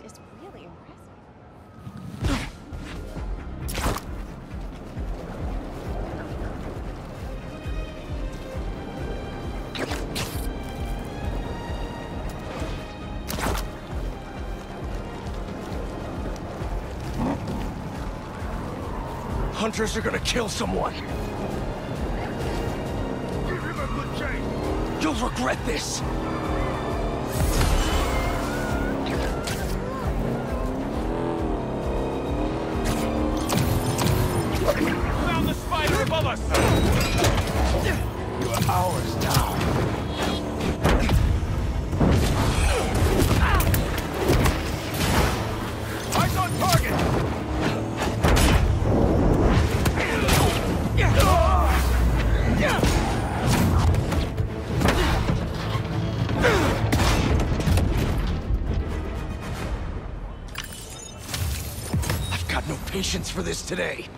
hand is really impressive. Hunters are gonna kill someone. Give him a good chase. You'll regret this. Patience for this today.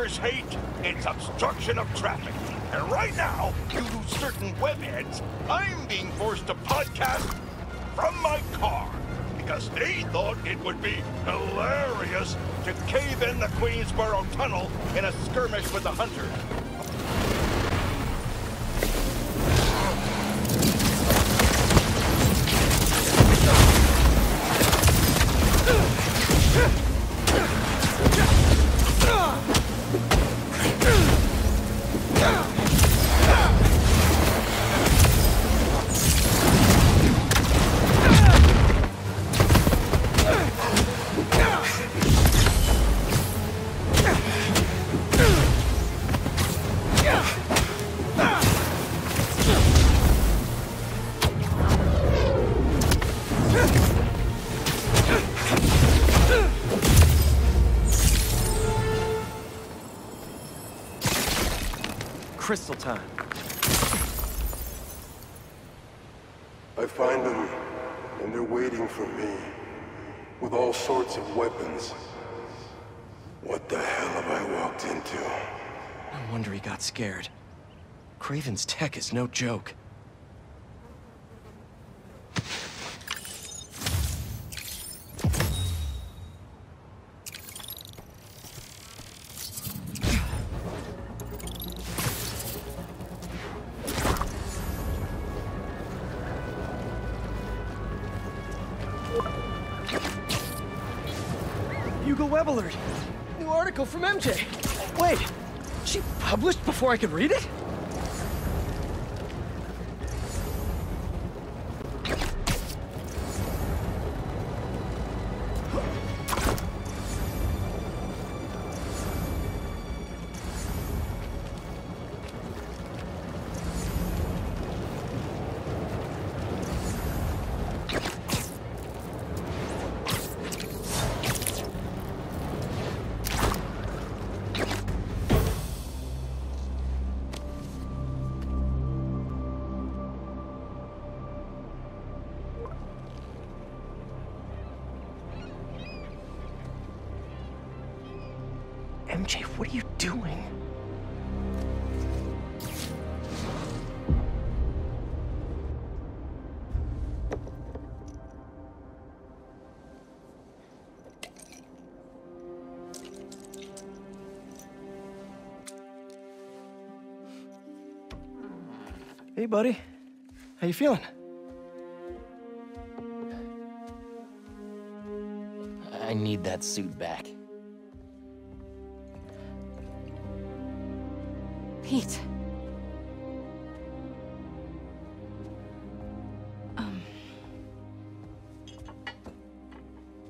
Yorkers hate, it's obstruction of traffic. And right now, due to certain webheads, I'm being forced to podcast from my car because they thought it would be hilarious to cave in the Queensboro Tunnel in a skirmish with the hunters. Find them, and they're waiting for me, with all sorts of weapons. What the hell have I walked into? No wonder he got scared. Kraven's tech is no joke. Before I could read it? Buddy. How you feeling? I need that suit back. Pete. Um.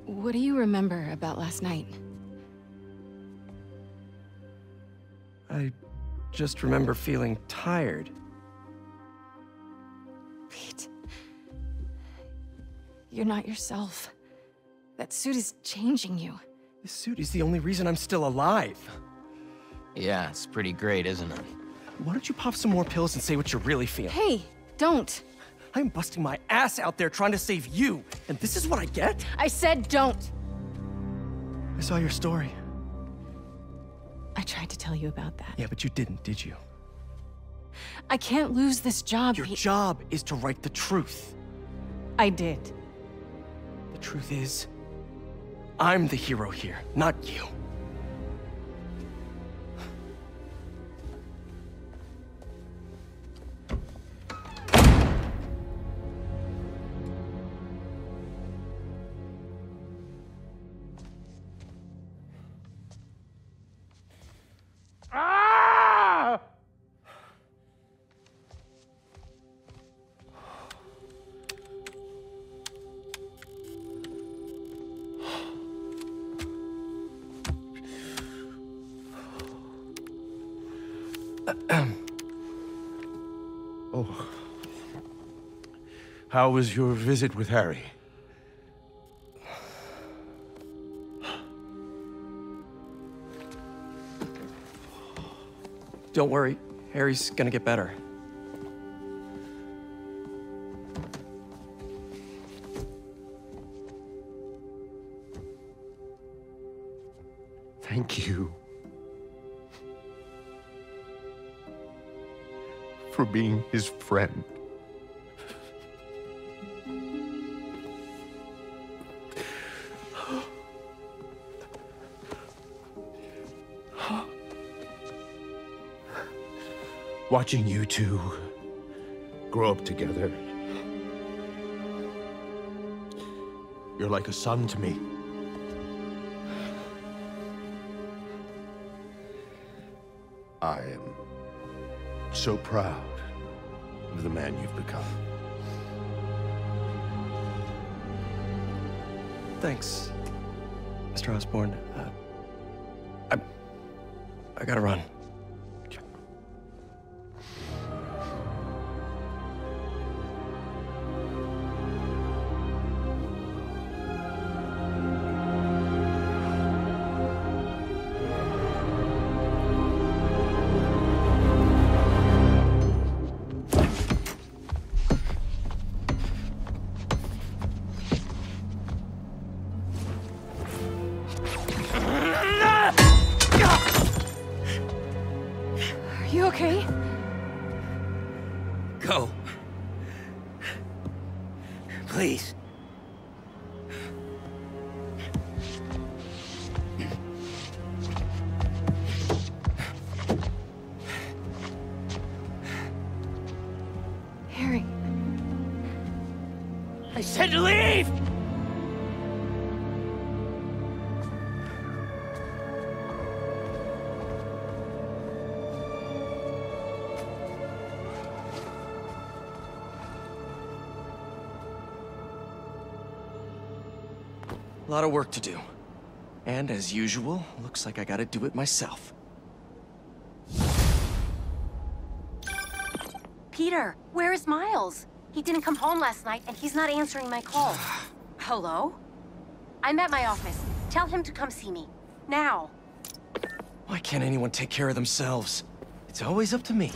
What do you remember about last night? I just remember feeling tired. You're not yourself. That suit is changing you. This suit is the only reason I'm still alive. Yeah, it's pretty great, isn't it? Why don't you pop some more pills and say what you're really feeling? Hey, don't. I'm busting my ass out there trying to save you, and this is what I get? I said don't. I saw your story. I tried to tell you about that. Yeah, but you didn't, did you? I can't lose this job, Your Pete. job is to write the truth. I did. Truth is, I'm the hero here, not you. How was your visit with Harry? Don't worry, Harry's gonna get better. Thank you. For being his friend. Watching you two grow up together. You're like a son to me. I am so proud of the man you've become. Thanks, Mr. Osborn. Uh, I... I gotta run. Lot of work to do. And as usual, looks like I gotta do it myself. Peter, where is Miles? He didn't come home last night and he's not answering my call. Hello? I'm at my office. Tell him to come see me. Now. Why can't anyone take care of themselves? It's always up to me.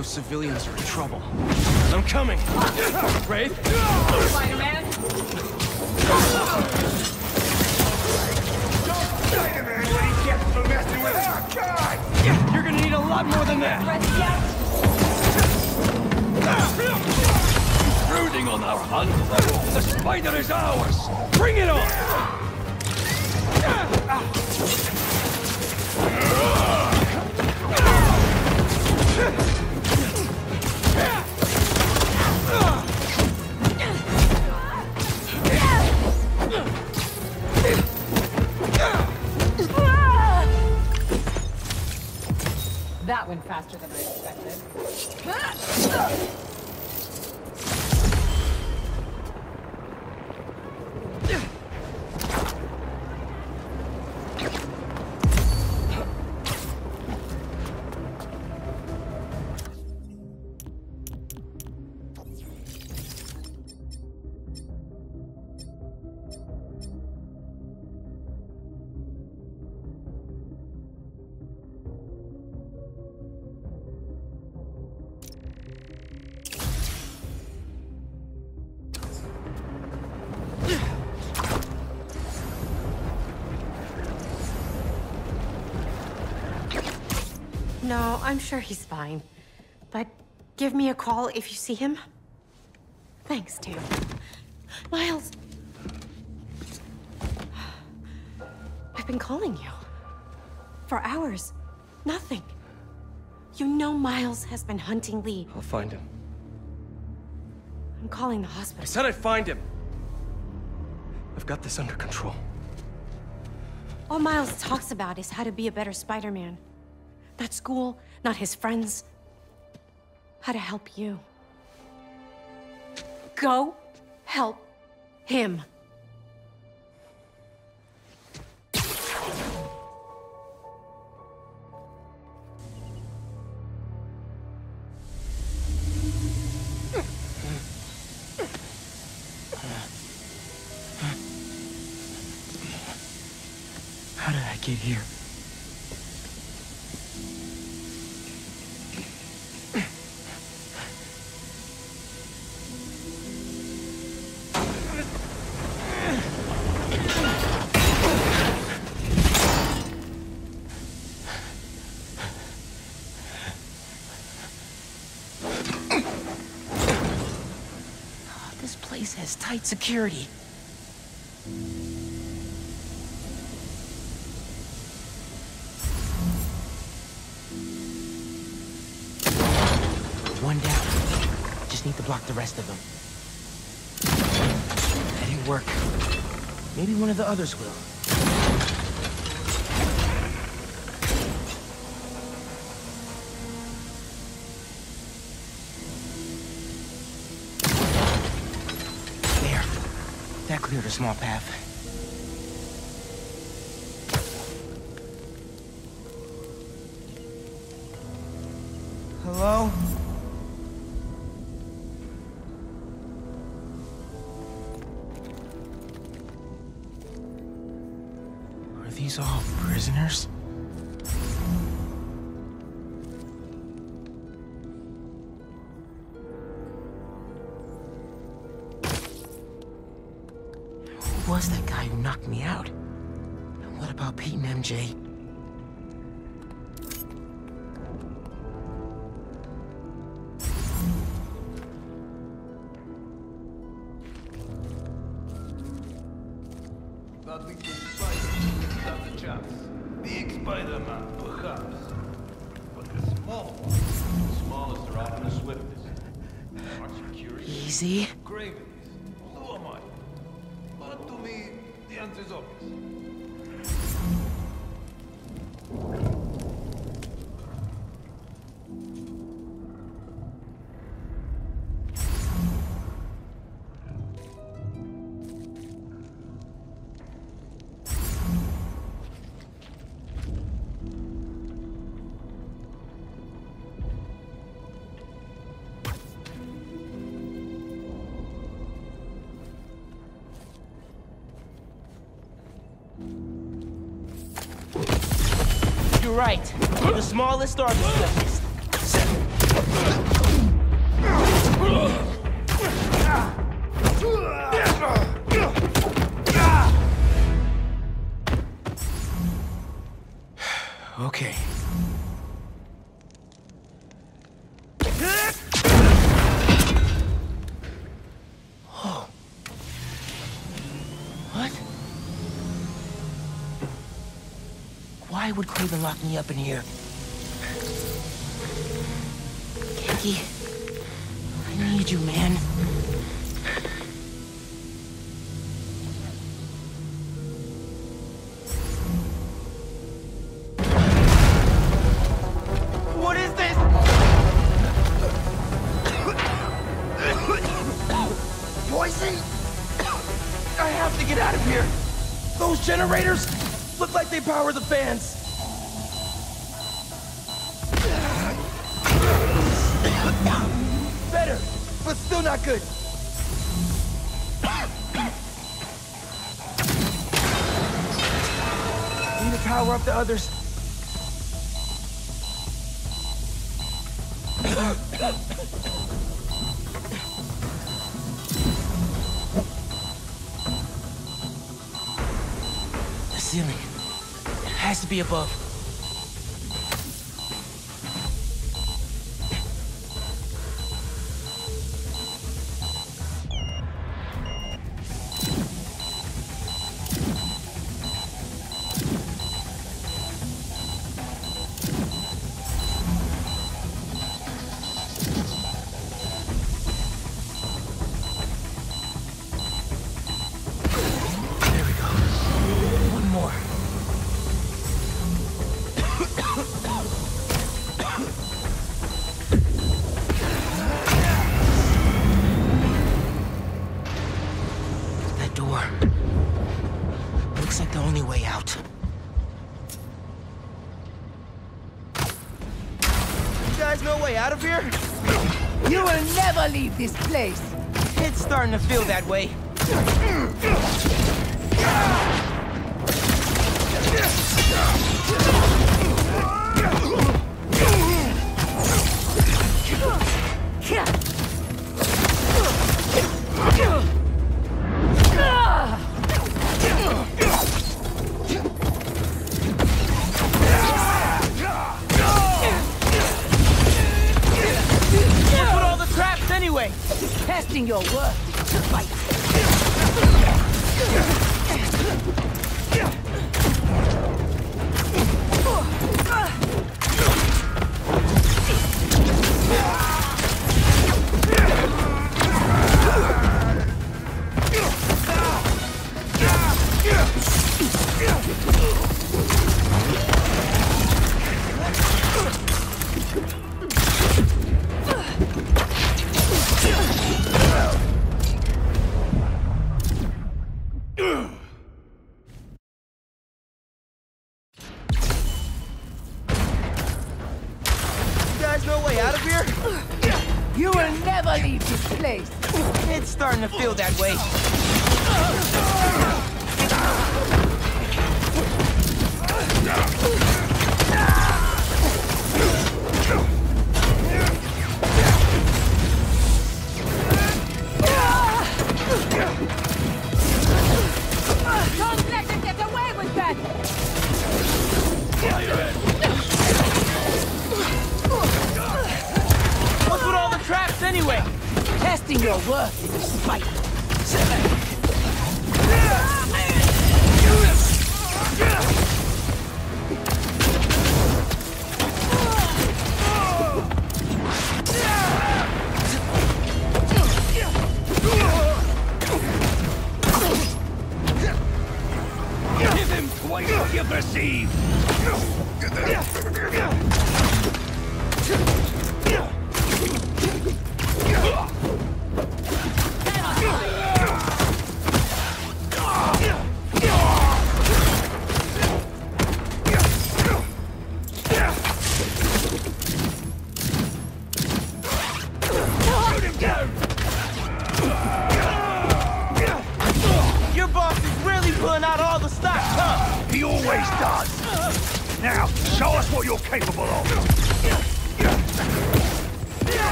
Those civilians are in trouble. I'm coming! Wraith? Spider-Man? You're gonna need a lot more than that! On our hunt! The spider is ours! Bring it on! Sure he's fine. But give me a call if you see him. Thanks, Tim. Miles! I've been calling you. For hours. Nothing. You know Miles has been hunting Li. I'll find him. I'm calling the hospital. I said I'd find him! I've got this under control. All Miles talks about is how to be a better Spider-Man. That school, not his friends. How to help you. Go help him. Security. One down. Just need to block the rest of them. That didn't work. Maybe one of the others will. Cleared a small path. Curious? Right. The smallest are would Kraven lock me up in here? Kiki, I need you, man. generators look like they power the fans. ceiling. It has to be above.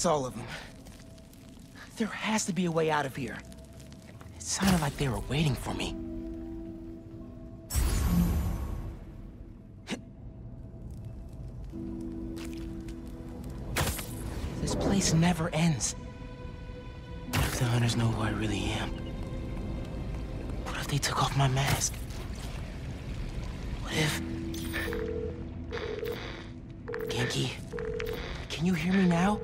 That's all of them. There has to be a way out of here. It sounded like they were waiting for me. This place never ends. What if the hunters know who I really am? What if they took off my mask? What if... Ganke, can you hear me now?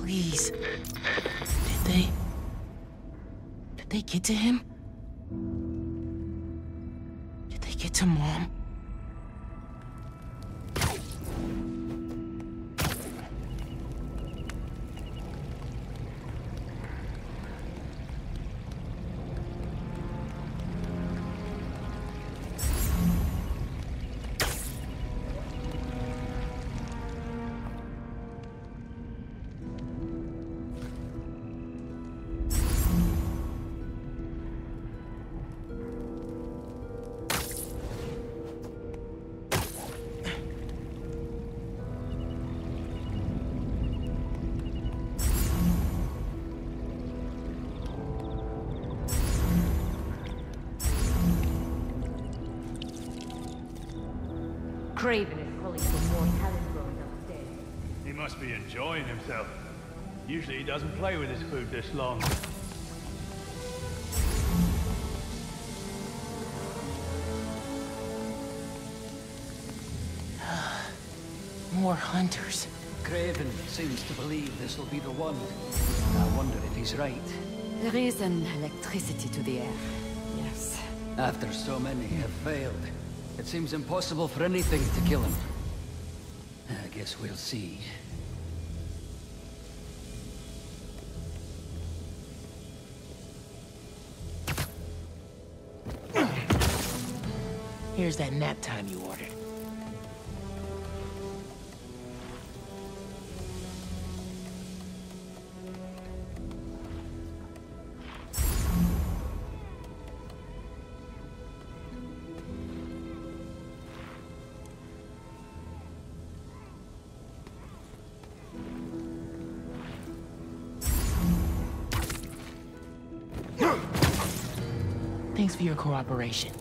Please. Did they... Did they get to him? Did they get to Mom? Food this long. More hunters. Kraven seems to believe this will be the one. I wonder if he's right. There is an electricity to the air. Yes. After so many have failed, it seems impossible for anything to kill him. I guess we'll see. Here's that nap time you ordered. Thanks for your cooperation.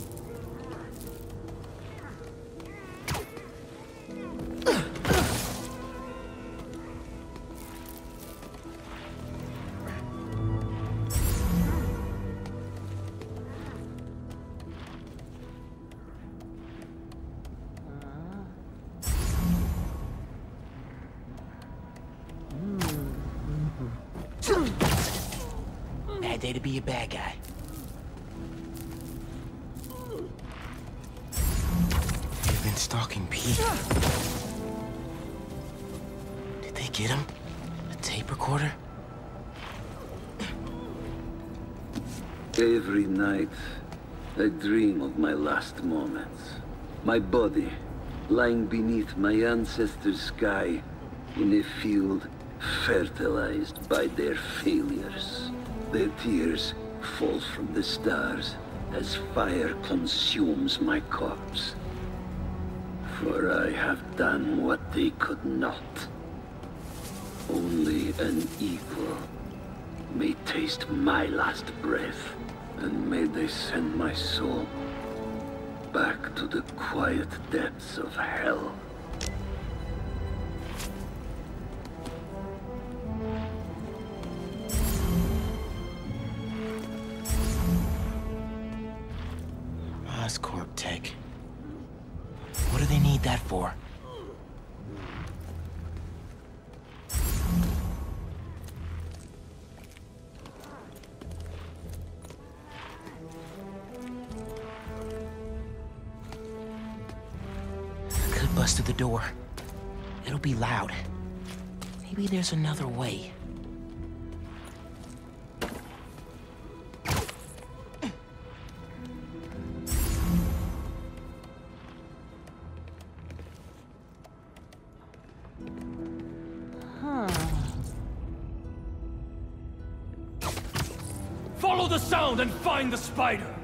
Last moments. My body lying beneath my ancestors' sky in a field fertilized by their failures. Their tears fall from the stars as fire consumes my corpse. For I have done what they could not. Only an equal may taste my last breath, and may they send my soul to the quiet depths of hell. There's another way. Follow the sound and find the spider!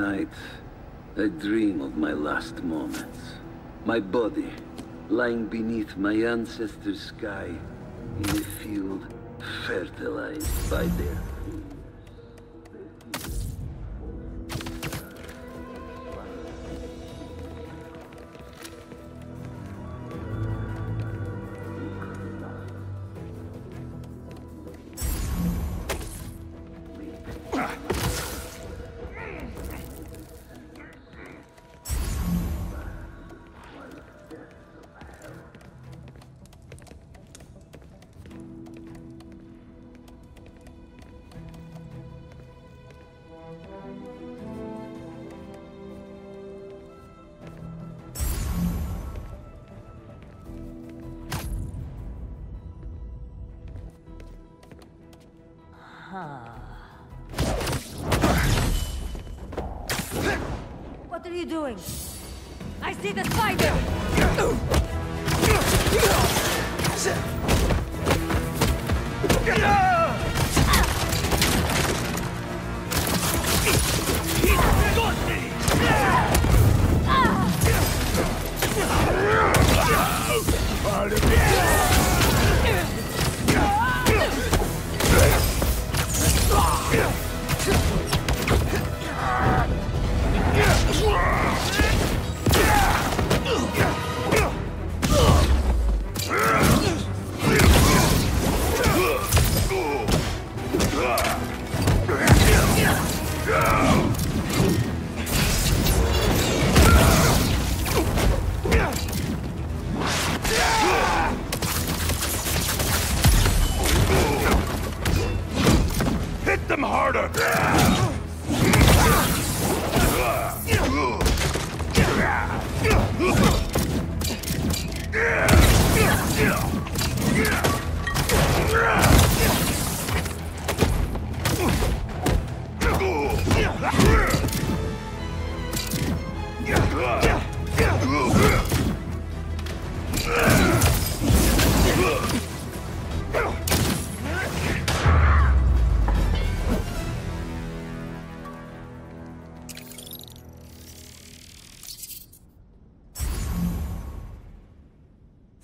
Night, I dream of my last moments. My body lying beneath my ancestors' sky in a field fertilized by their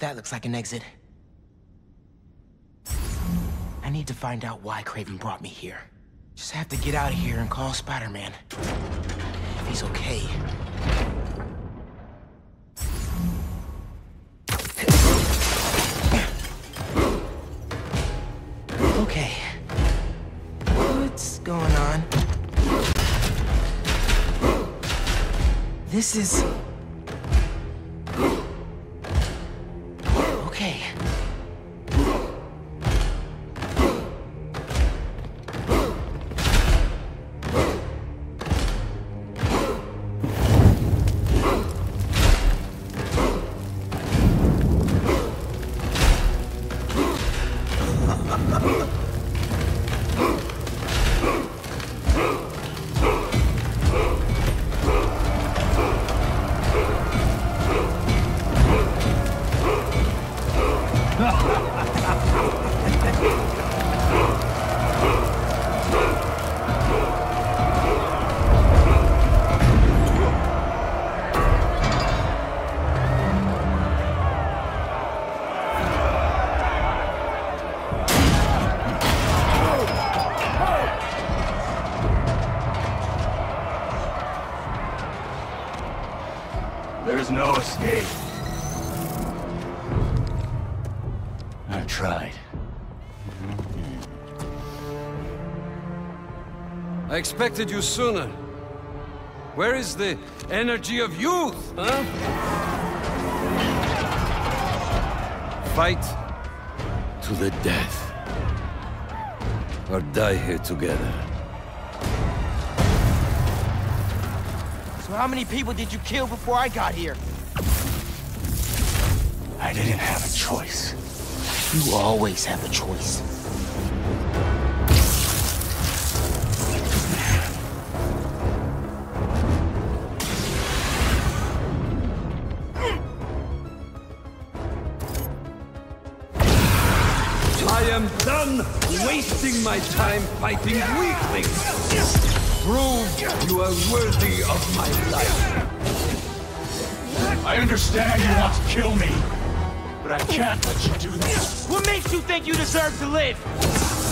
That looks like an exit. I need to find out why Kraven brought me here. Just have to get out of here and call Spider-Man. If he's okay. Okay. What's going on? This is... expected you sooner. Where is the energy of youth, huh? Fight to the death. Or die here together. So how many people did you kill before I got here? I didn't have a choice. You always have a choice. My time fighting weaklings. Prove you are worthy of my life. I understand you want to kill me, but I can't let you do this. What makes you think you deserve to live?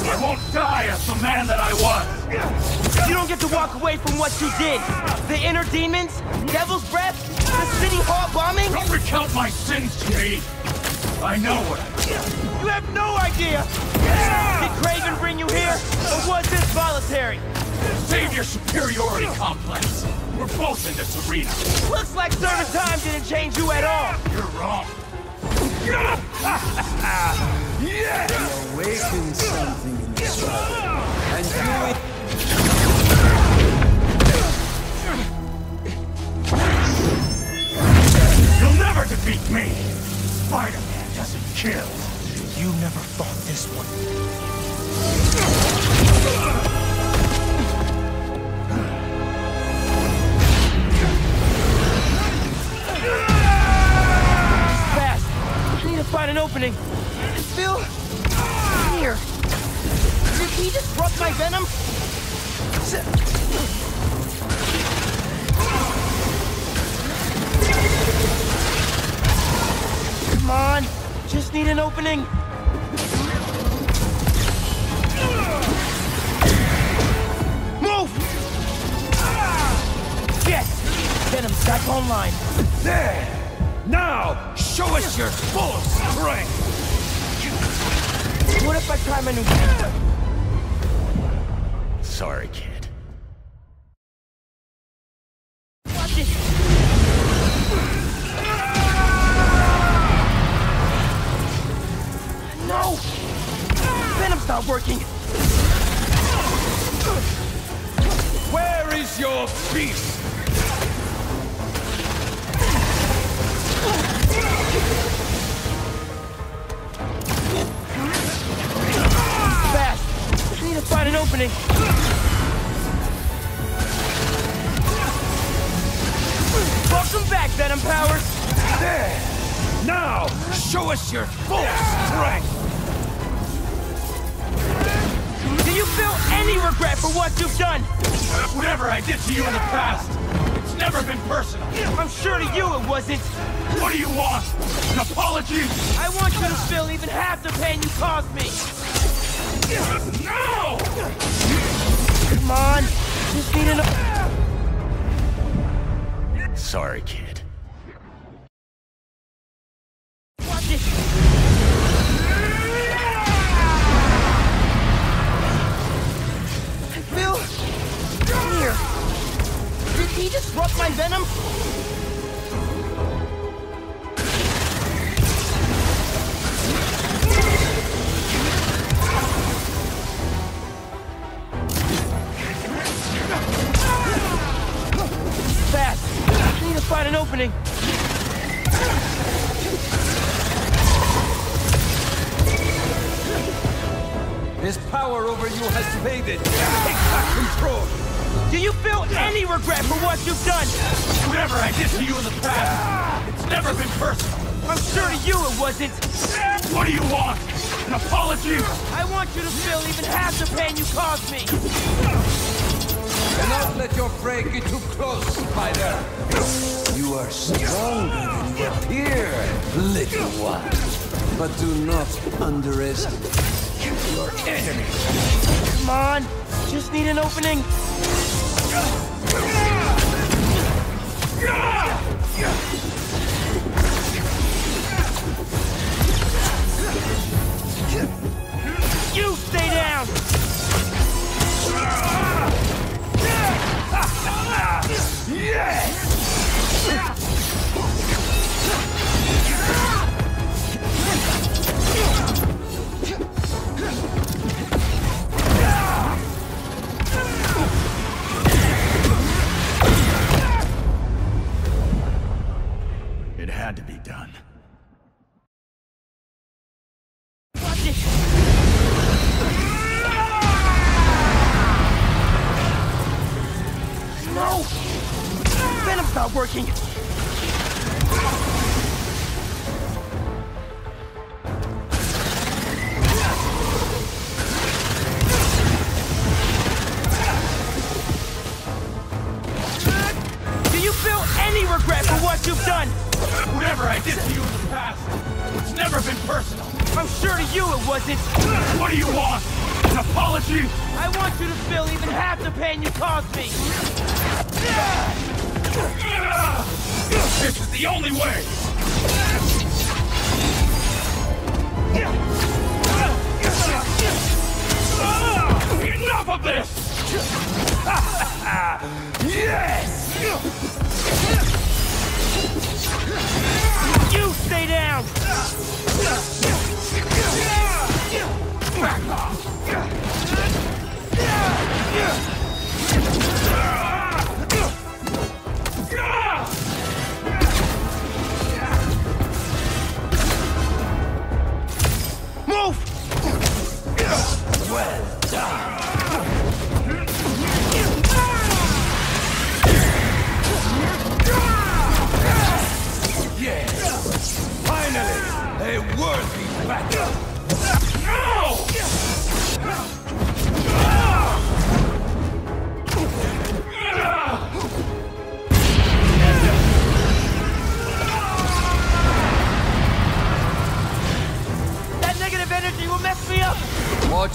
I won't die as the man that I was. You don't get to walk away from what you did. The inner demons, devil's breath, the city hall bombing. Don't recount my sins to me. I know what I did. You have no idea. Did Kraven bring you here, or was this voluntary? Save your superiority complex. We're both in this arena. Looks like serving time didn't change you at all. You're wrong. You awakened something in this battle. And you... You'll never defeat me. Spider-Man doesn't kill. You never fought this one.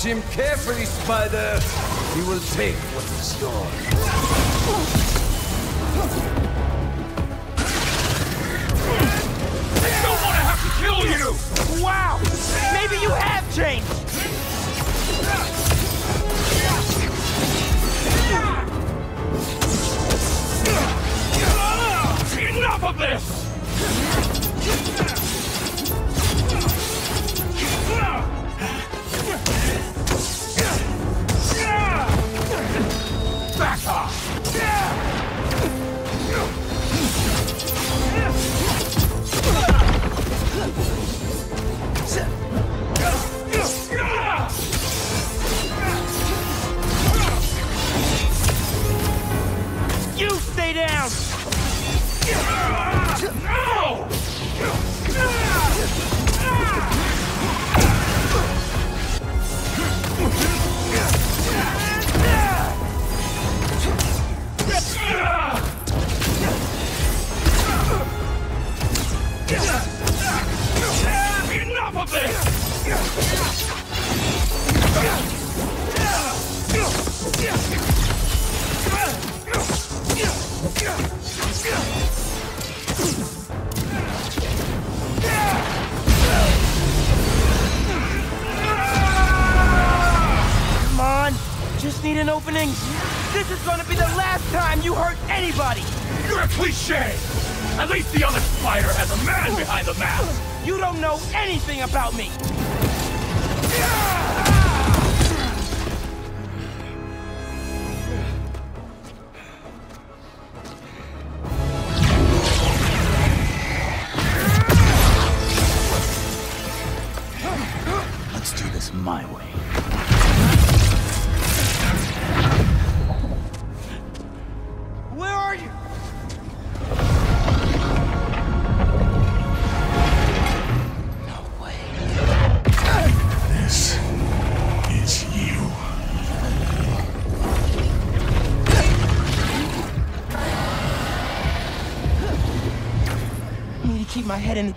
him carefully, Spider. He will take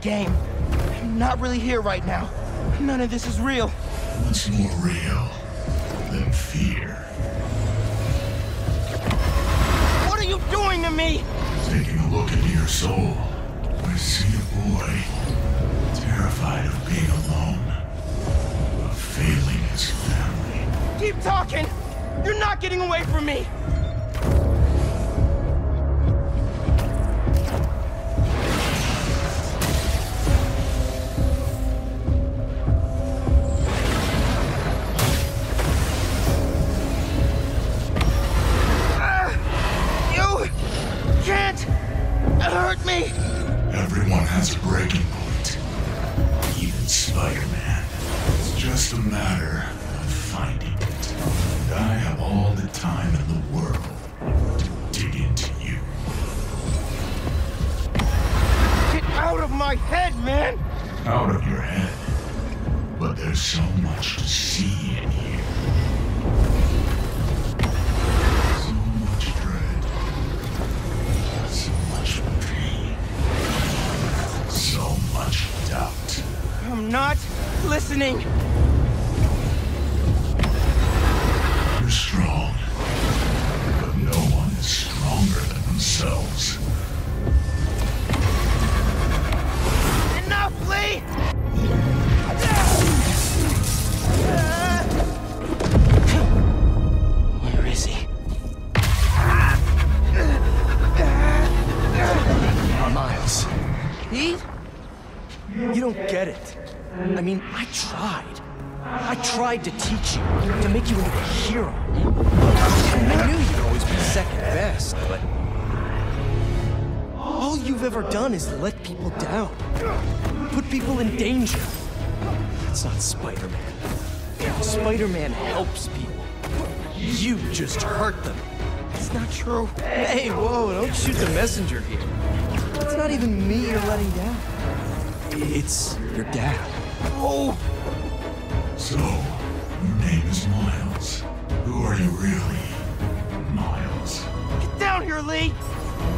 game. I'm not really here right now. None of this is real. It's more real. You into a hero. I knew you'd always be second best, but... All you've ever done is let people down. Put people in danger. That's not Spider-Man. Spider-Man helps people. You just hurt them. It's not true. Hey, whoa, don't shoot the messenger here. It's not even me you're letting down. It's your dad. Oh! So, is Miles. Who are you really, Miles? Get down here, Li!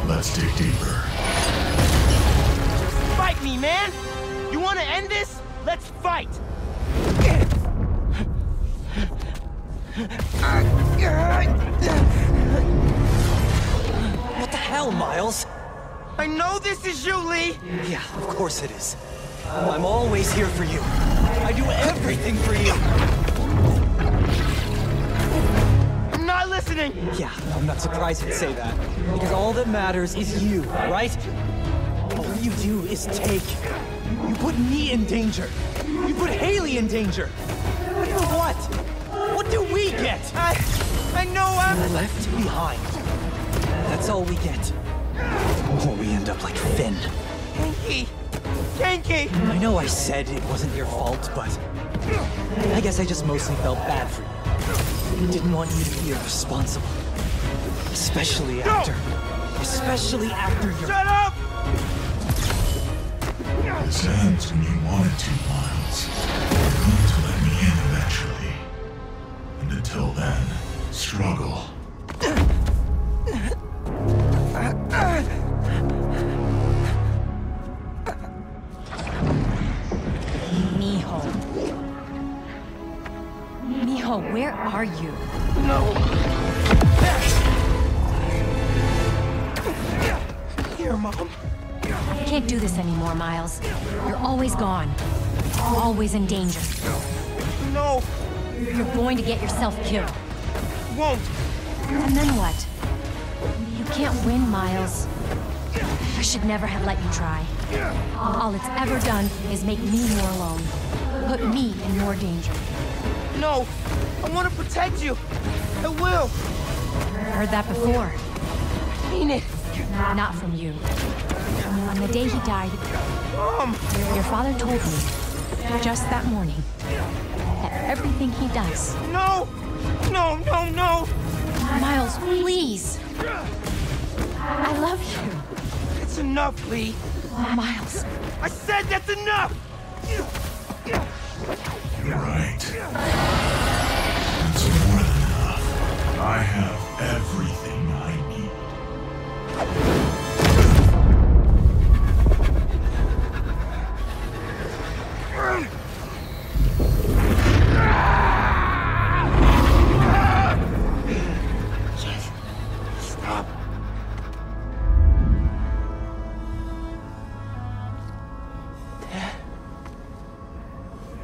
Let's dig deeper. Just Fight me, man! You want to end this? Let's fight! What the hell, Miles? I know this is you, Li! Yeah, of course it is. I'm always here for you. I do everything for you. Listening! Yeah, I'm not surprised you'd say that. Because all that matters is you, right? All you do is take. You put me in danger. You put Hailey in danger. For what? What do we get? I... I know uh, I'm... Left behind. That's all we get. Or we end up like Phin. Ganke! Ganke! I know I said it wasn't your fault, but... I guess I just mostly felt bad for you. Didn't want you to be responsible. Especially after... Especially after your... Shut up! This ends when you wanted to, Miles. You're going to let me in eventually. And until then, struggle. Are you? No! Here, Mom. I can't do this anymore, Miles. You're always gone. Always in danger. No! You're going to get yourself killed. Won't! And then what? You can't win, Miles. I should never have let you try. All it's ever done is make me more alone. Put me in more danger. No! I want to protect you! I will! Heard that before. I mean it! Not from you. On the day he died, Mom! your father told me, just that morning, that everything he does. No! No, no, no! Miles, please! I love you. It's enough, Li. Miles. I said that's enough! You're right. I have everything I need. Stop.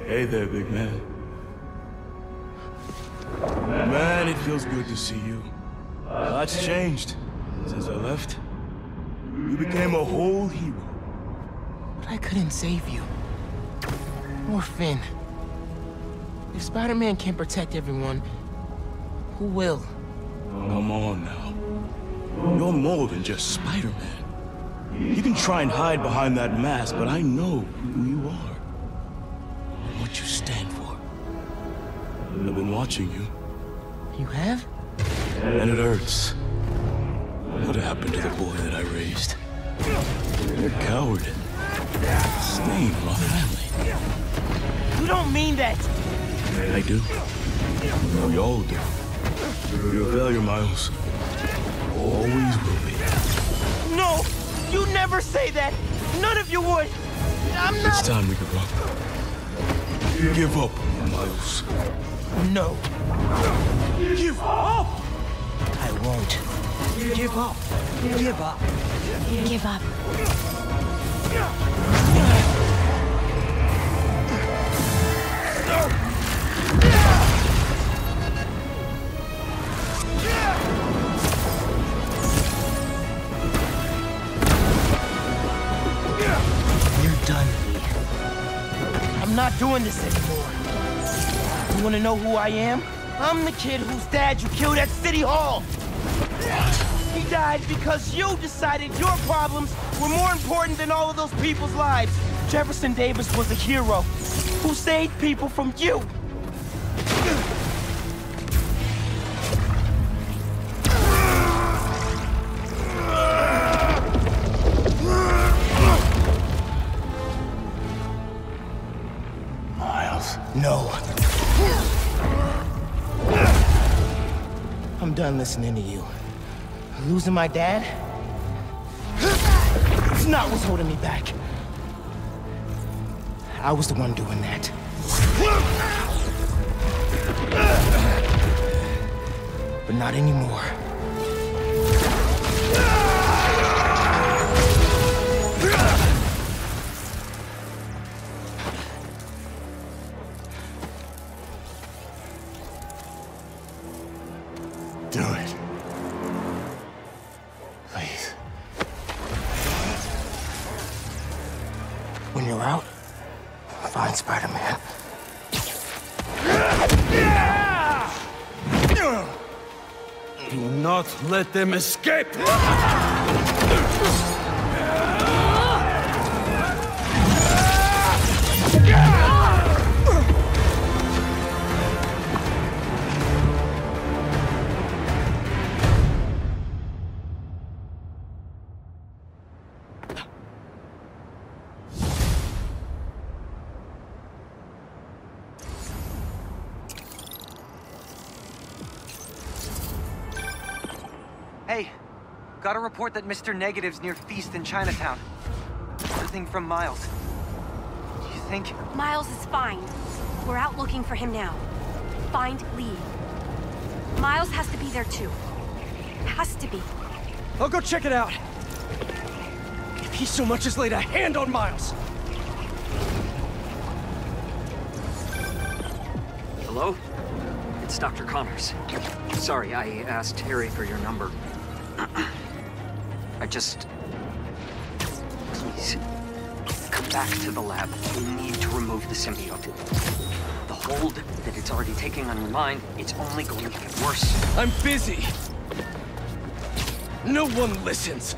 Hey there, big man. Feels good to see you. Lots changed since I left. You became a whole hero. But I couldn't save you. Or Phin. If Spider-Man can't protect everyone, who will? Come on now. You're more than just Spider-Man. You can try and hide behind that mask, but I know who you are. And what you stand for. I've been watching you. You have? And it hurts. What happened to the boy that I raised? You're a coward. Stain on our family. You don't mean that! I do. No, we all do. You're a failure, Miles. Always will be. No! You never say that! None of you would! I'm not- It's time we give up. Give up, Miles. No. Give up! I won't. Give up. Give up. Give up. You're done, Li. I'm not doing this anymore. You wanna know who I am? I'm the kid whose dad you killed at City Hall! He died because you decided your problems were more important than all of those people's lives. Jefferson Davis was a hero who saved people from you. Listening to you. Losing my dad? It's not what's holding me back. I was the one doing that. But not anymore. Them escape! got a report that Mr. Negative's near Feast in Chinatown. Everything from Miles. Do you think... Miles is fine. We're out looking for him now. Find Li. Miles has to be there too. Has to be. I'll go check it out. If he so much as laid a hand on Miles. Hello? It's Dr. Connors. Sorry, I asked Harry for your number. Just... Please, come back to the lab. We need to remove the symbiote. The hold that it's already taking on your mind, it's only going to get worse. I'm busy. No one listens.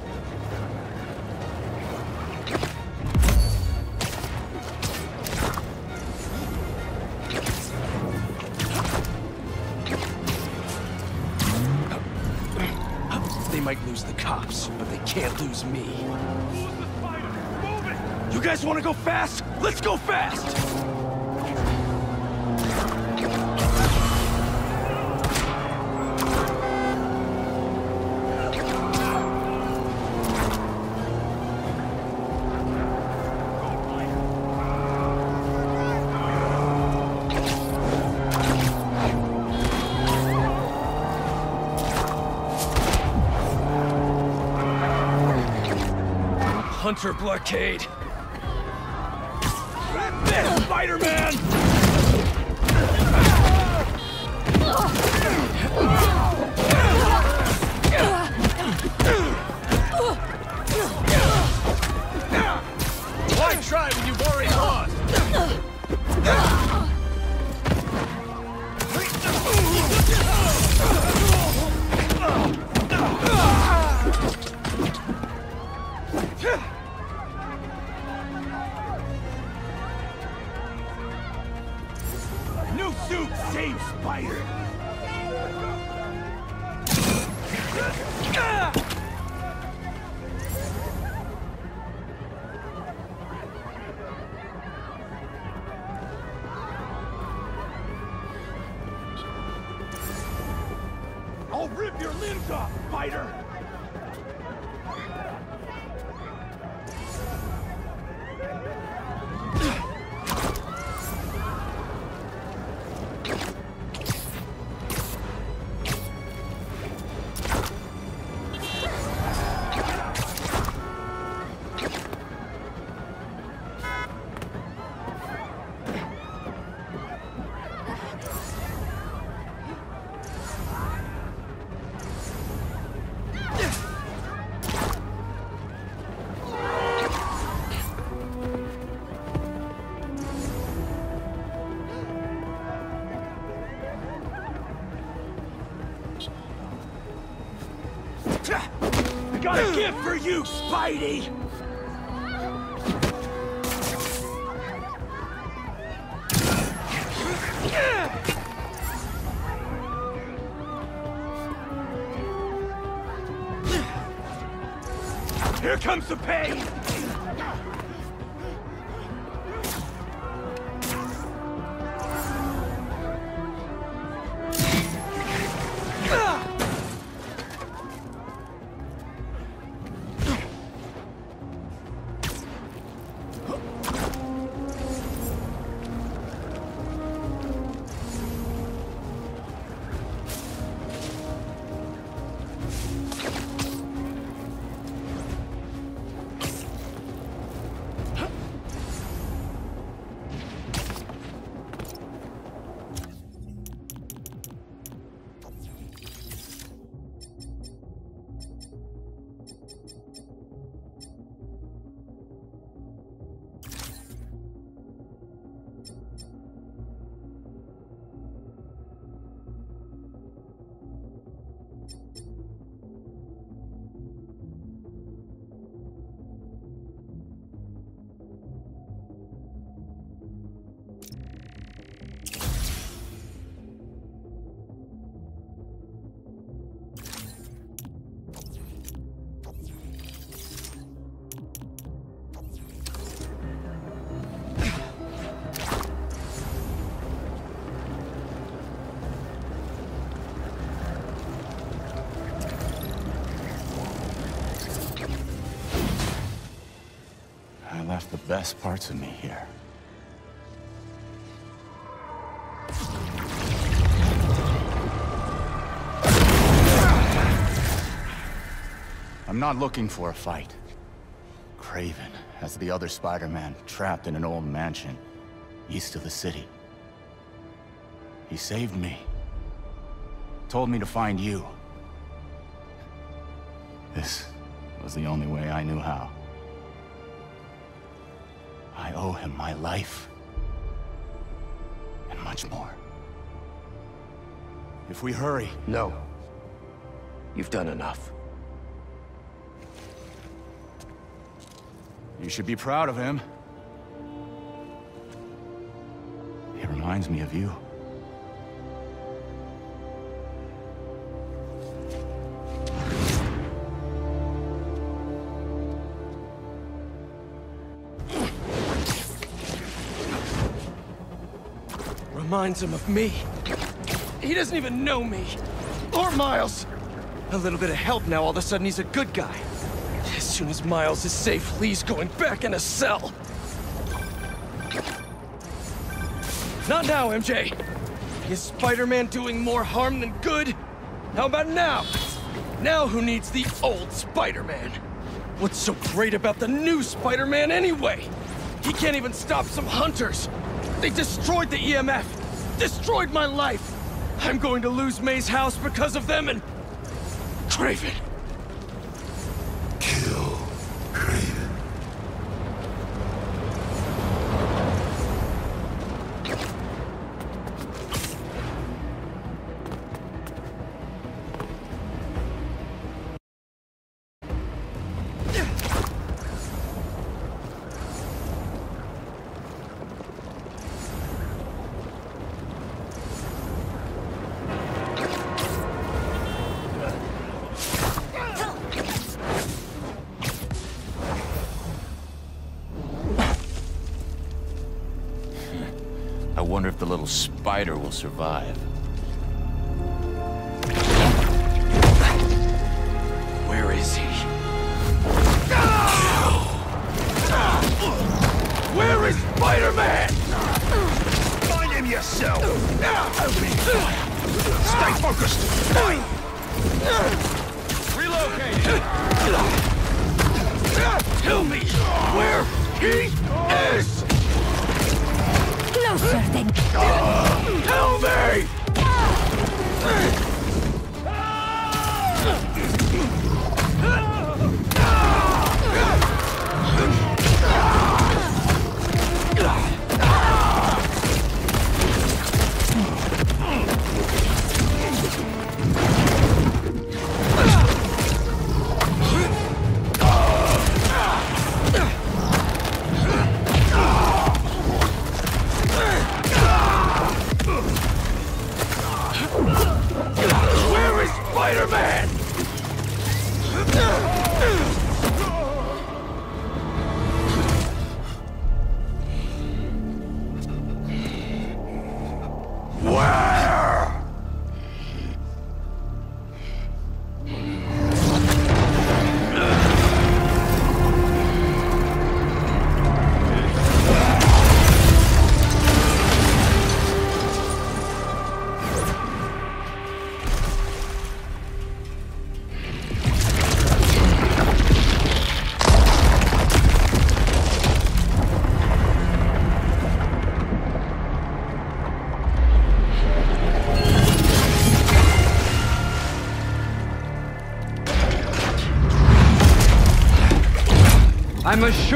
Me. You guys want to go fast? Let's go fast! Blockade. Spider-Man! For you, Spidey! Best parts of me here. I'm not looking for a fight. Kraven has the other Spider-Man trapped in an old mansion east of the city. He saved me. Told me to find you. This was the only way I knew how. Him my life. And much more. If we hurry... No. You've done enough. You should be proud of him. He reminds me of you. Of me. He doesn't even know me. Or Miles. A little bit of help now, all of a sudden he's a good guy. As soon as Miles is safe, Li's going back in a cell. Not now, MJ. Is Spider-Man doing more harm than good? How about now? Now who needs the old Spider-Man? What's so great about the new Spider-Man anyway? He can't even stop some hunters. They destroyed the EMF. Destroyed my life. I'm going to lose May's house because of them and... Kraven. Spider will survive.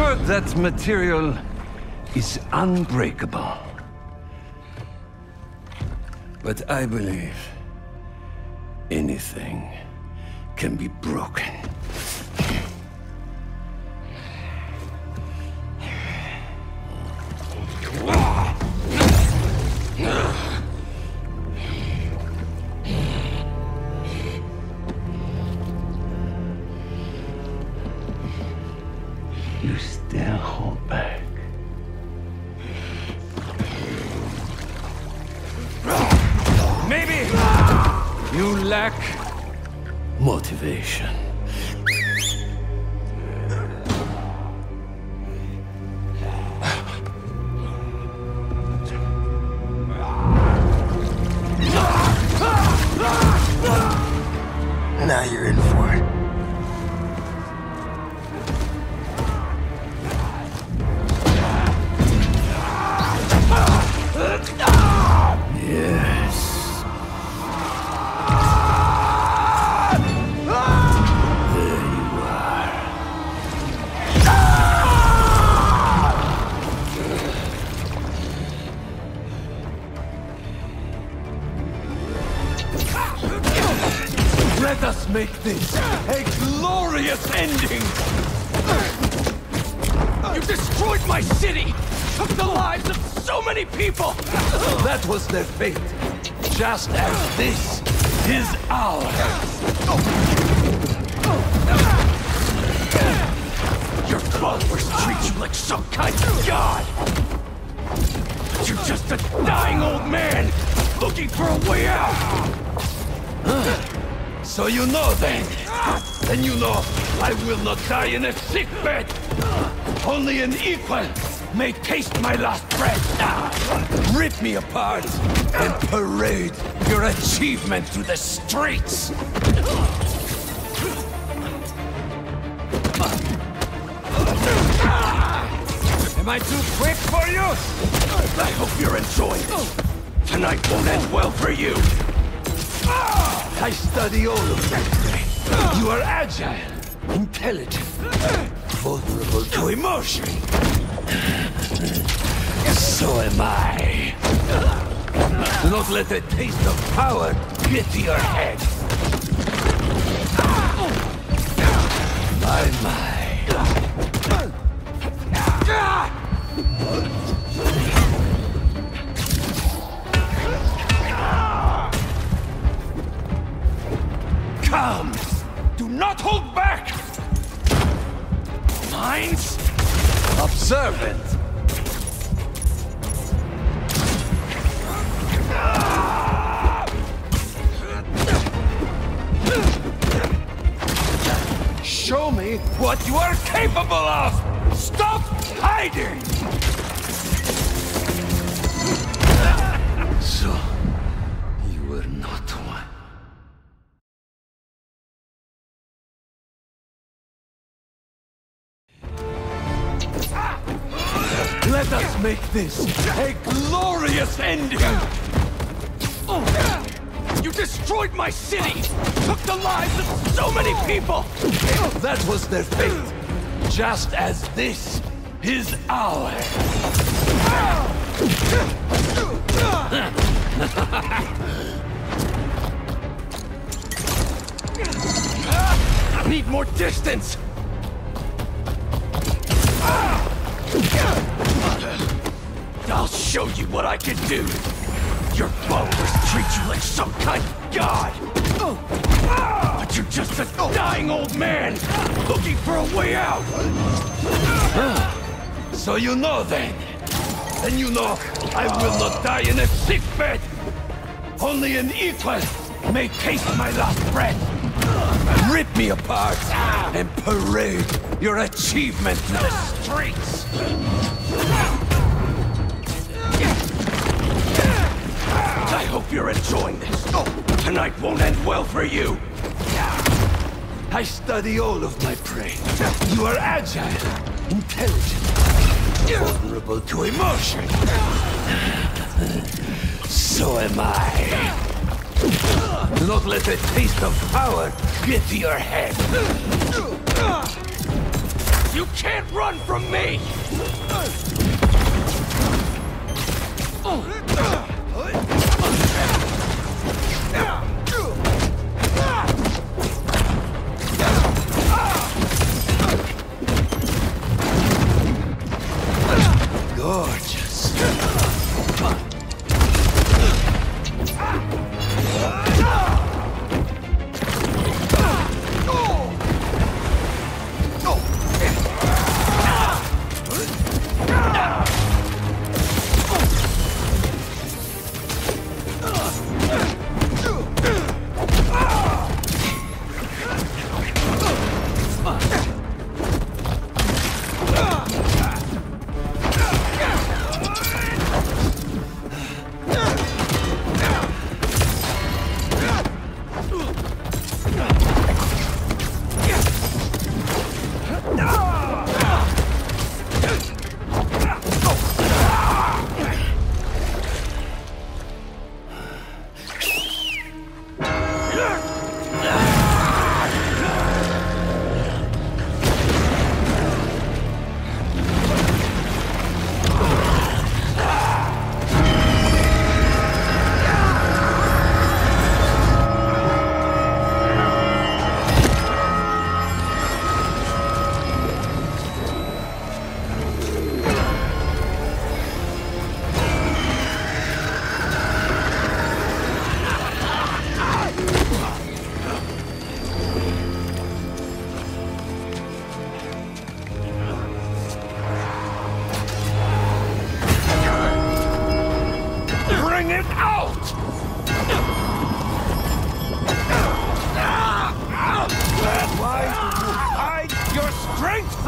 I'm that material is unbreakable. But I believe lack motivation. Die in a sick bed. Only an equal may taste my last breath. Rip me apart and parade your achievement through the streets. Am I too quick for you? I hope you're enjoying it. Tonight won't end well for you. I study all of you. You are agile, intelligent, vulnerable to emotion. So am I. Do not let the taste of power get to your head. My, my. This a glorious ending! You destroyed my city! Took the lives of so many people! That was their fate! Just as this is ours! I need more distance! I'll show you what I can do! Your followers treat you like some kind of god! But you're just a dying old man, looking for a way out! So you know then? And you know I will not die in a sick bed! Only an equal may taste my last breath! Rip me apart and parade your achievements in the streets! Hope you're enjoying this. Oh, tonight won't end well for you. I study all of my prey. You are agile, intelligent, vulnerable to emotion. So am I. Do not let the taste of power get to your head. You can't run from me! Gorgeous.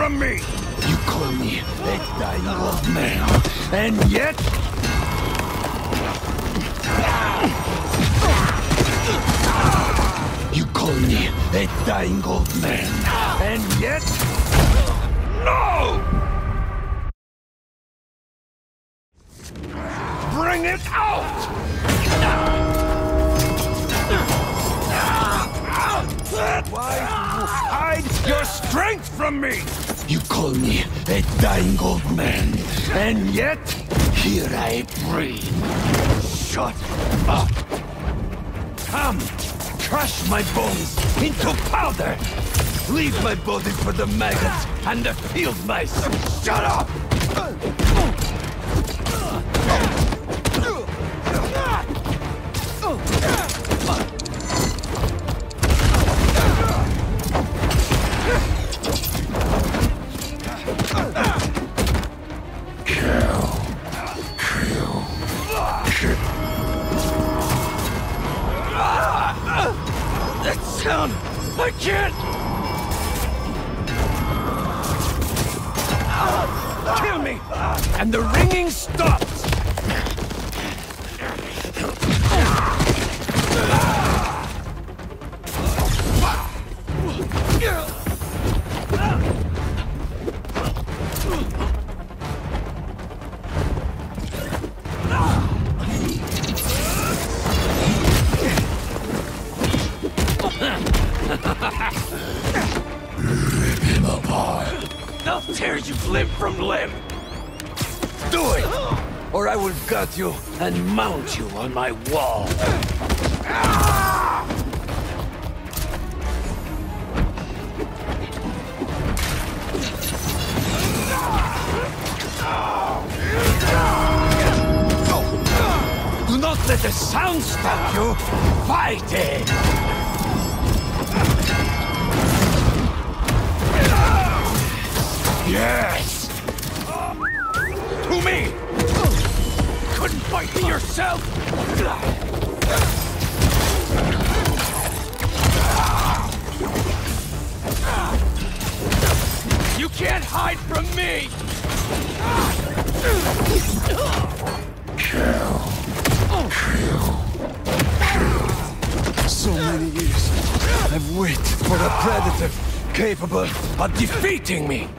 From me? You call me a dying old man, and yet... You call me a dying old man, and yet... No! Bring it out! Why you hide your strength from me? You call me a dying old man, and yet here I breathe. Shut up! Come, crush my bones into powder! Leave my body for the maggots and the field mice! Shut up! you and mount you on my wall. protecting me.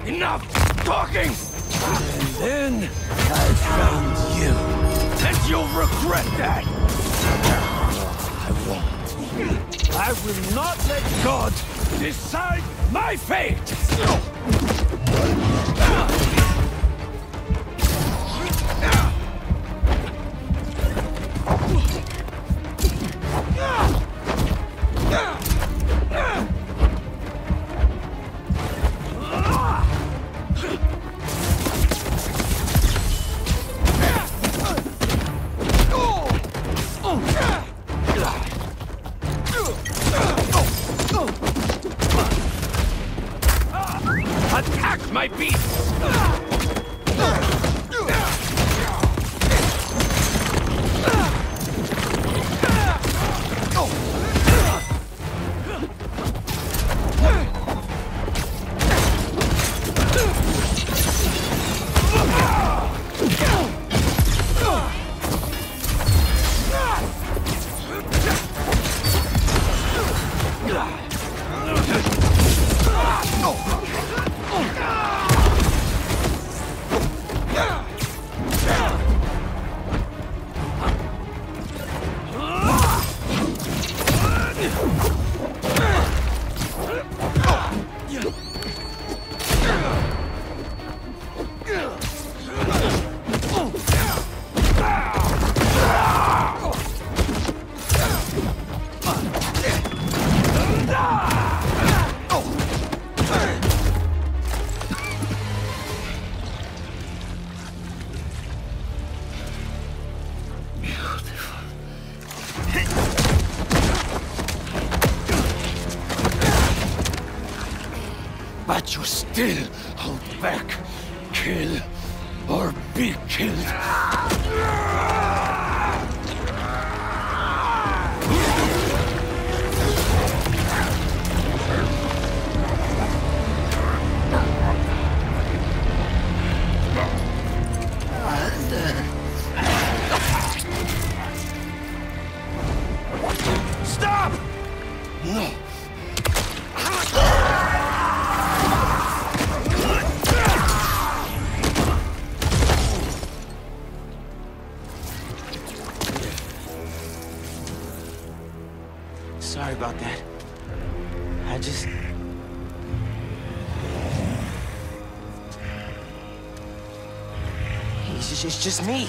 just me.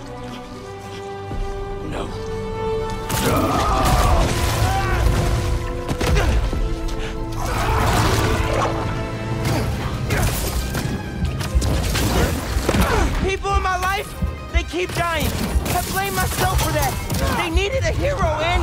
People in my life, they keep dying. I blame myself for that. They needed a hero, and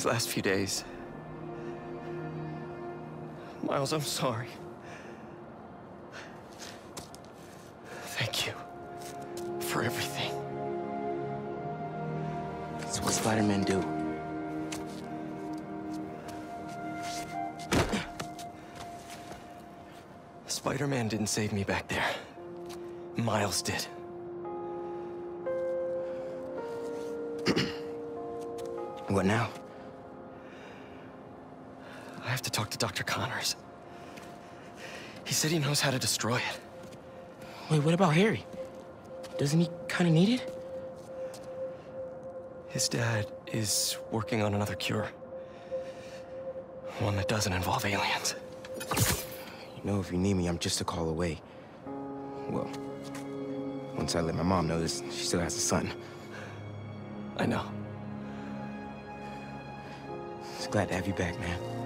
These last few days. Miles, I'm sorry. Thank you for everything. It's what Spider-Man do. Spider-Man didn't save me back there. Miles did. What now? I have to talk to Dr. Connors. He said he knows how to destroy it. Wait, what about Harry? Doesn't he kind of need it? His dad is working on another cure. One that doesn't involve aliens. You know, if you need me, I'm just a call away. Well, once I let my mom know this, she still has a son. I know. Just glad to have you back, man.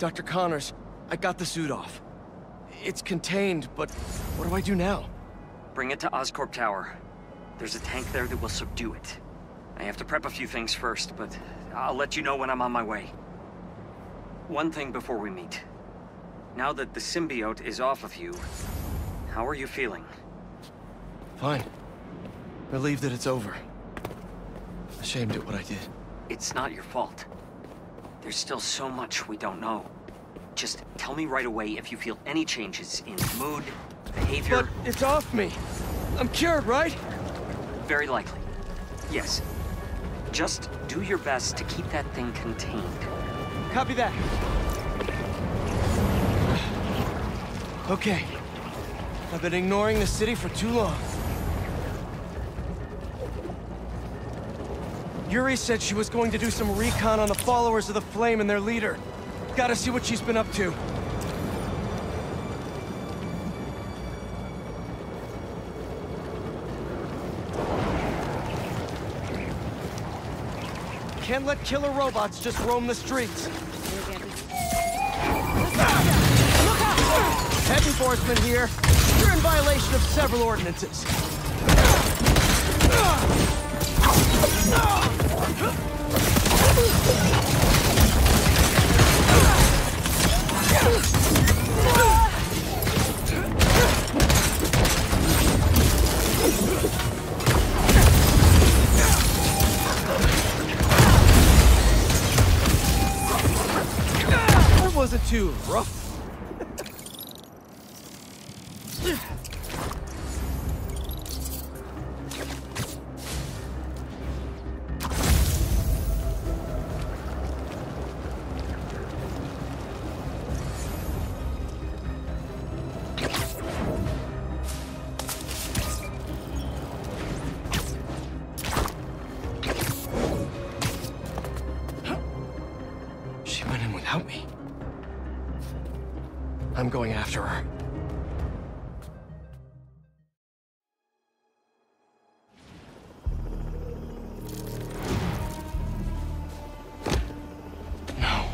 Dr. Connors, I got the suit off. It's contained, but what do I do now? Bring it to Oscorp Tower. There's a tank there that will subdue it. I have to prep a few things first, but I'll let you know when I'm on my way. One thing before we meet. Now that the symbiote is off of you, how are you feeling? Fine. Relieved that it's over. Ashamed at what I did. It's not your fault. There's still so much we don't know. Just tell me right away if you feel any changes in mood, behavior. But it's off me. I'm cured, right? Very likely. Yes. Just do your best to keep that thing contained. Copy that. Okay. I've been ignoring the city for too long. Yuri said she was going to do some recon on the followers of the Flame and their leader. Gotta see what she's been up to. Can't let killer robots just roam the streets. Head enforcement here. You're in violation of several ordinances. I'm going after her. No.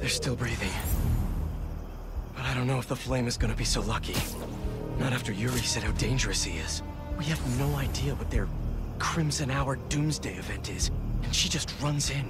They're still breathing. But I don't know if the flame is gonna be so lucky. Not after Yuri said how dangerous he is. We have no idea what their Crimson Hour Doomsday event is, and she just runs in.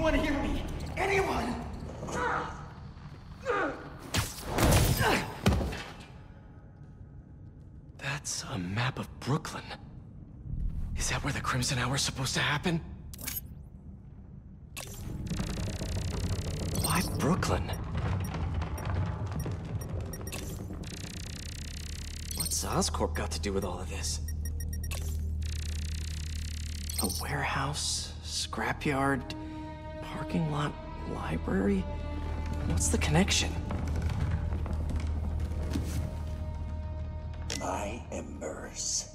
Anyone hear me? Anyone? That's a map of Brooklyn. Is that where the Crimson Hour is supposed to happen? Why Brooklyn? What's Oscorp got to do with all of this? A warehouse, scrapyard, parking lot, library? What's the connection? My embers.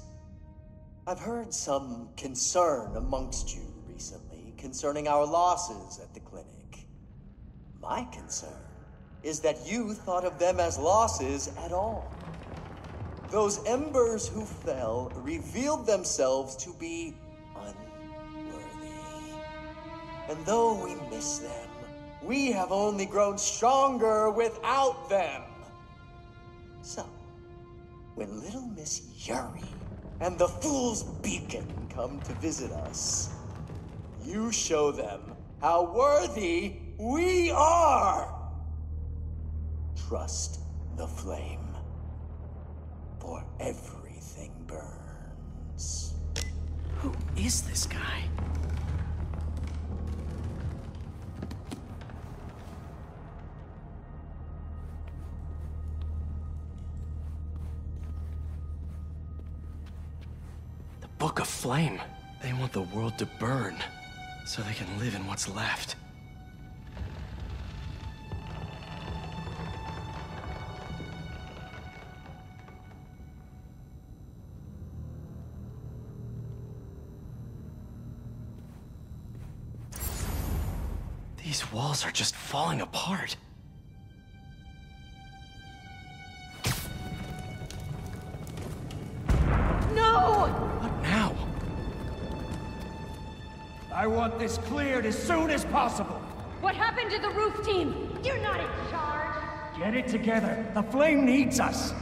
I've heard some concern amongst you recently concerning our losses at the clinic. My concern is that you thought of them as losses at all. Those embers who fell revealed themselves to be And though we miss them, we have only grown stronger without them. So, when little Miss Yuri and the Fool's Beacon come to visit us, you show them how worthy we are. Trust the flame, for everything burns. Who is this guy? Book of Flame. They want the world to burn, so they can live in what's left. These walls are just falling apart. Want this cleared as soon as possible. What happened to the roof team? You're not in charge. Get it together. The flame needs us.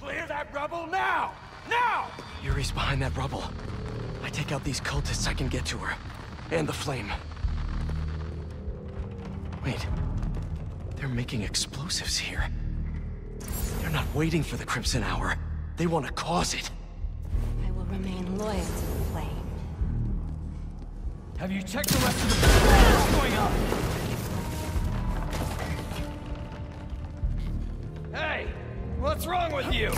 Clear that rubble now! Now! Yuri's behind that rubble. I take out these cultists, I can get to her. And the flame. Wait. They're making explosives here. They're not waiting for the Crimson Hour. They want to cause it. I will remain loyal to the flame. Have you checked the rest of the... What's going on? Hey! What's wrong with you?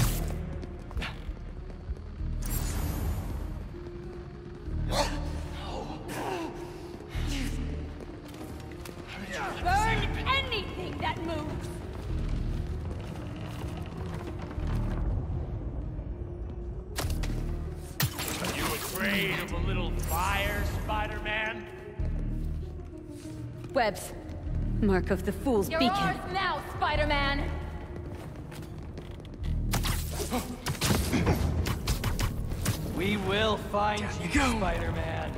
Burn anything that moves! Are you afraid of a little fire, Spider-Man? Webs. Mark of the Fool's You're Beacon. ours now, Spider-Man! We will find you, Spider-Man.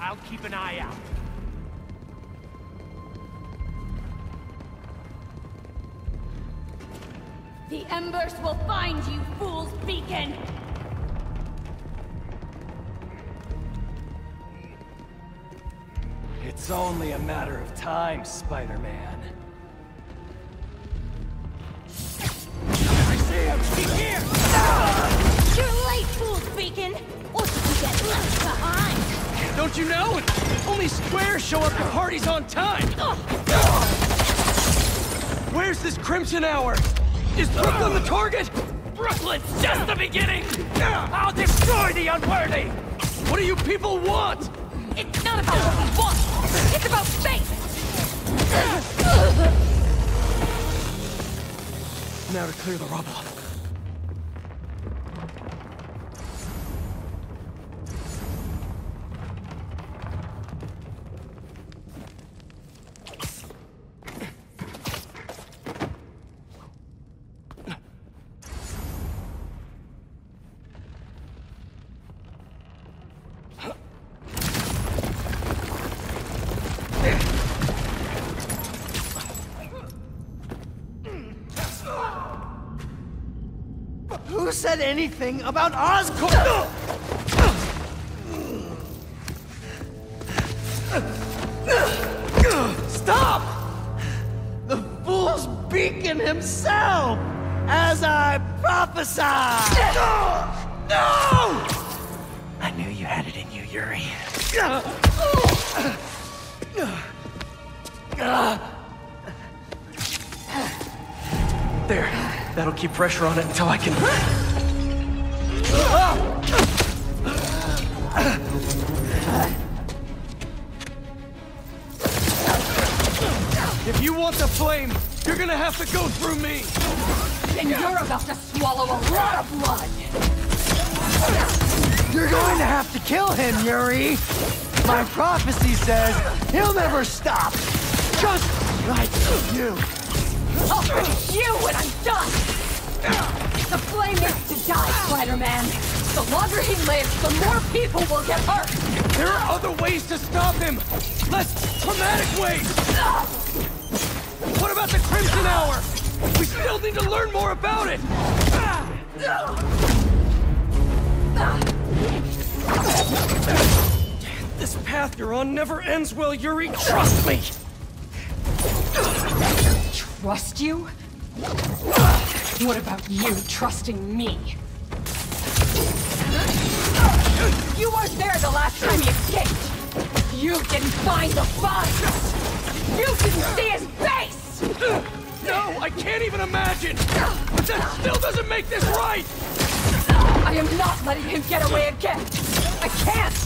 I'll keep an eye out. Embers will find you, Fool's Beacon! It's only a matter of time, Spider-Man. I see him! He's here! You're late, Fool's Beacon! Or did you get left behind? Don't you know? Only squares show up to parties on time! Where's this Crimson Hour? Is Brooklyn the target? Brooklyn's just the beginning! I'll destroy the unworthy! What do you people want? It's not about what we want! It's about space! Now to clear the rubble. Anything about Oscorp? Stop! The fool's beacon himself! As I prophesied! No! I knew you had it in you, Yuri. There. That'll keep pressure on it until I can... says he'll never stop! Just like you! I'll finish you when I'm done! The flame needs to die, Spider-Man! The longer he lives, the more people will get hurt! There are other ways to stop him! Less traumatic ways! What about the Crimson Hour? We still need to learn more about it! Ah! This path you're on never ends well, Yuri. Trust me! Trust you? What about you trusting me? You weren't there the last time he escaped! You didn't find the bodies! You didn't see his face! No, I can't even imagine! But that still doesn't make this right! I am not letting him get away again! I can't!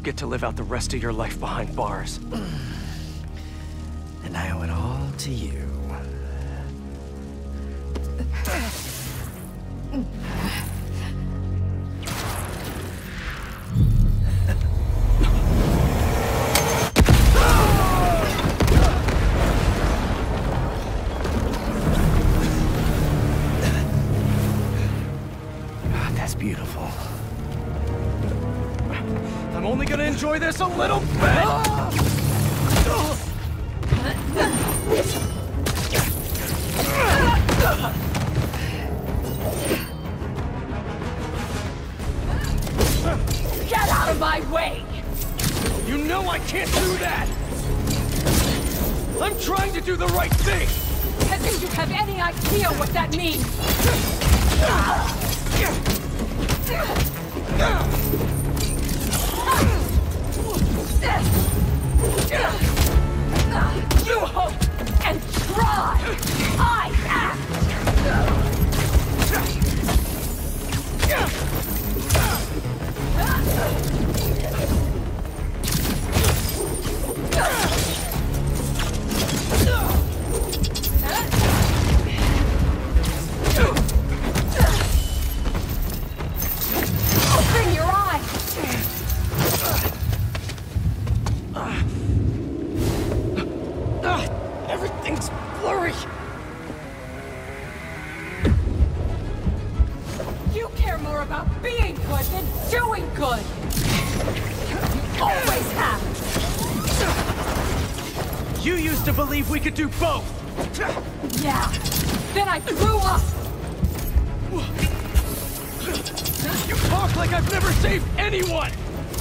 You get to live out the rest of your life behind bars. And I owe it all to you. a little we could do both! Yeah! Then I grew up! You talk like I've never saved anyone!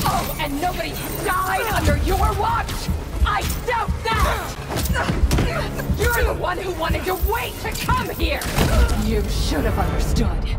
Oh, and nobody died under your watch? I doubt that! You're the one who wanted to wait to come here! You should have understood.